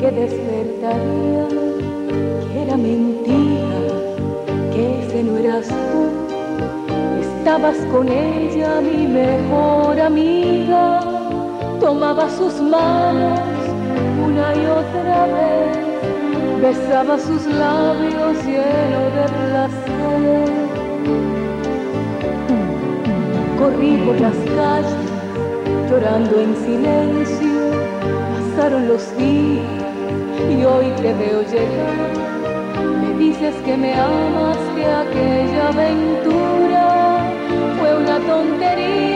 que despertaría que era mentira, que ese no eras tú. Estabas con ella, mi mejor amiga, tomaba sus manos una y otra vez, besaba sus labios lleno de placer. Corrí por las calles llorando en silencio, los días y hoy te veo llegar. Me dices que me amas, que aquella aventura fue una tontería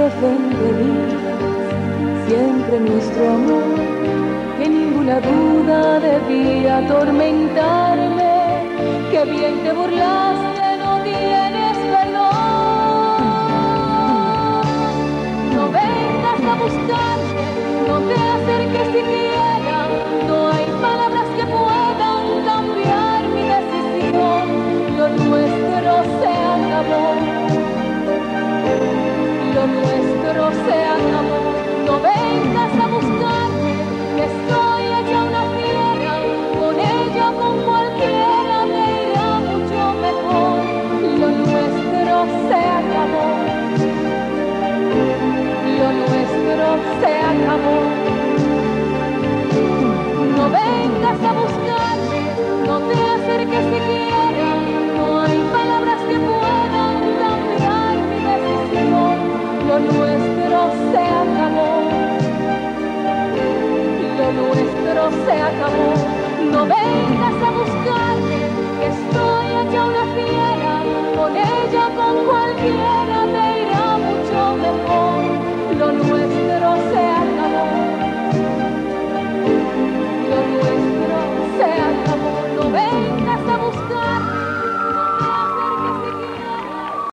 que defenderías siempre nuestro amor, que ninguna duda debía atormentarme, que bien te burlaste, nuestro se acabó. No vengas a buscarme,